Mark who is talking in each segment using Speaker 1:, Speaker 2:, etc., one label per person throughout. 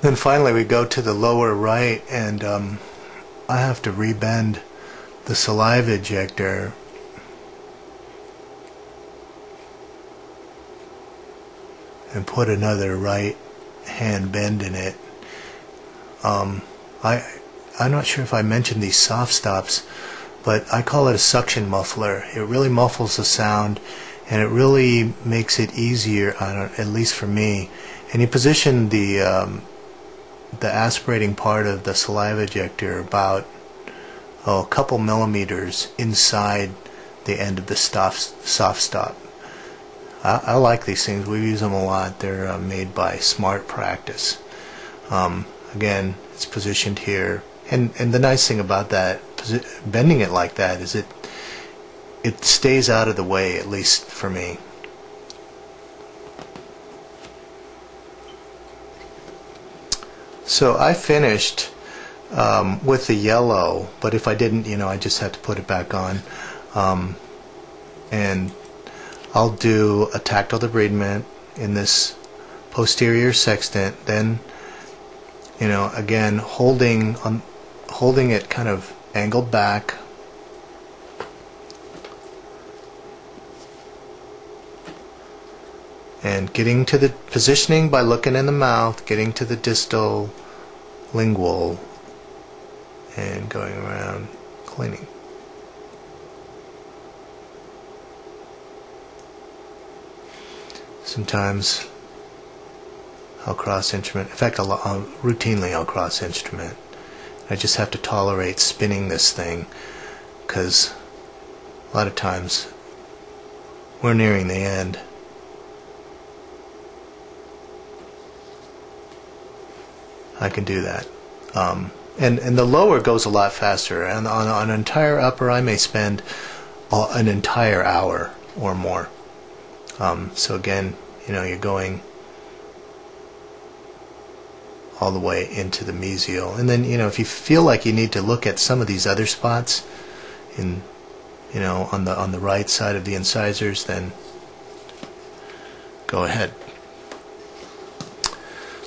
Speaker 1: Then finally we go to the lower right and um, I have to rebend the saliva ejector and put another right hand bend in it. Um, I I'm not sure if I mentioned these soft stops, but I call it a suction muffler. It really muffles the sound, and it really makes it easier, at least for me. And you position the um, the aspirating part of the saliva ejector about oh, a couple millimeters inside the end of the soft, soft stop. I, I like these things. We use them a lot. They're uh, made by SmartPractice. Um, again, it's positioned here, and and the nice thing about that, bending it like that, is it it stays out of the way, at least for me. So I finished um, with the yellow, but if I didn't, you know, I just had to put it back on. Um, and I'll do a tactile debridement in this posterior sextant, then, you know, again, holding on, holding it kind of angled back and getting to the positioning by looking in the mouth, getting to the distal lingual and going around cleaning. Sometimes I'll cross instrument. In fact, I'll, I'll, routinely I'll cross instrument. I just have to tolerate spinning this thing because a lot of times we're nearing the end. I can do that. Um, and, and the lower goes a lot faster. And on, on an entire upper, I may spend an entire hour or more. Um, so again, you know, you're going all the way into the mesial. And then, you know, if you feel like you need to look at some of these other spots in, you know, on the on the right side of the incisors, then go ahead.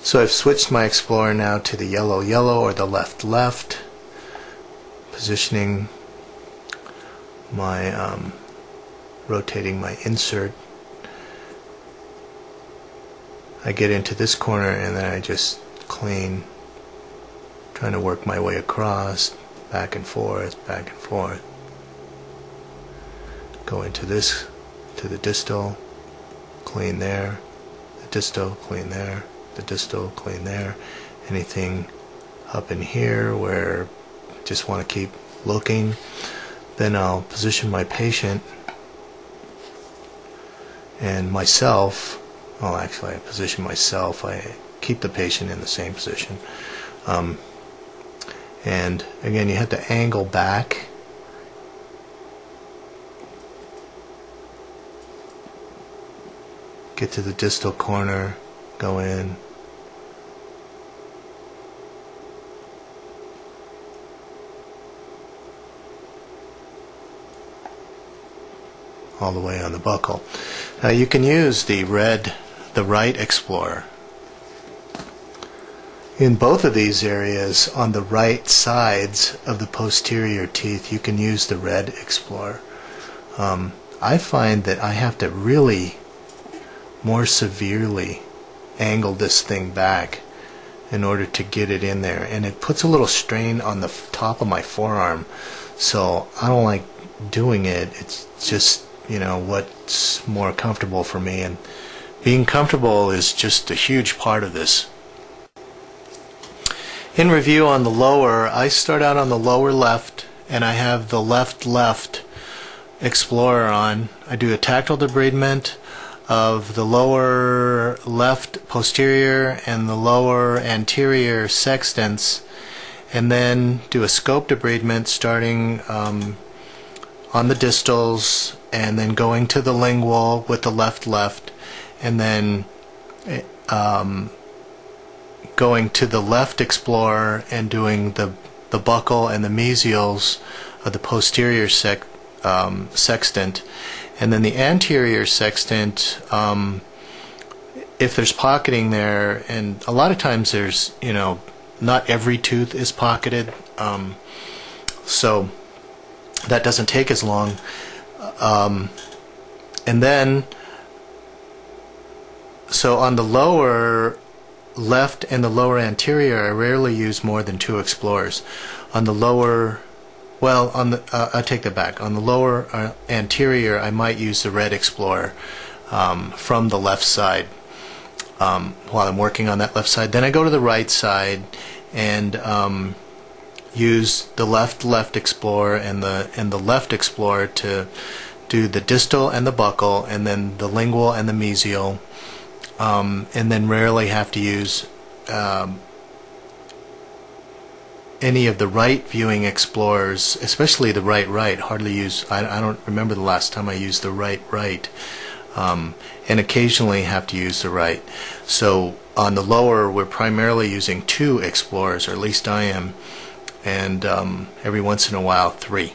Speaker 1: So I've switched my Explorer now to the yellow yellow or the left left, positioning my, um, rotating my insert. I get into this corner and then I just clean, trying to work my way across, back and forth, back and forth. Go into this, to the distal, clean there, the distal, clean there the distal, clean there. Anything up in here where I just want to keep looking. Then I'll position my patient and myself. Well, actually, I position myself. I keep the patient in the same position. Um, and again, you have to angle back. Get to the distal corner go in. All the way on the buccal. Now you can use the red, the right Explorer. In both of these areas on the right sides of the posterior teeth you can use the red Explorer. Um, I find that I have to really more severely angle this thing back in order to get it in there and it puts a little strain on the top of my forearm so I don't like doing it it's just you know what's more comfortable for me. And being comfortable is just a huge part of this. In review on the lower I start out on the lower left and I have the left left Explorer on. I do a tactile debridement of the lower left posterior and the lower anterior sextants and then do a scope debridement starting um, on the distals and then going to the lingual with the left left and then um, going to the left explorer and doing the the buccal and the mesials of the posterior sec, um, sextant and then the anterior sextant um, if there's pocketing there, and a lot of times there's, you know, not every tooth is pocketed, um, so that doesn't take as long. Um, and then, so on the lower left and the lower anterior, I rarely use more than two explorers. On the lower, well, on the, uh, I take that back. On the lower uh, anterior, I might use the red explorer um, from the left side um, while I'm working on that left side. Then I go to the right side and um, use the left left explorer and the and the left explorer to do the distal and the buccal, and then the lingual and the mesial, um, and then rarely have to use um, any of the right viewing explorers, especially the right right. Hardly use. I, I don't remember the last time I used the right right, um, and occasionally have to use the right. So on the lower, we're primarily using two explorers, or at least I am, and um, every once in a while three.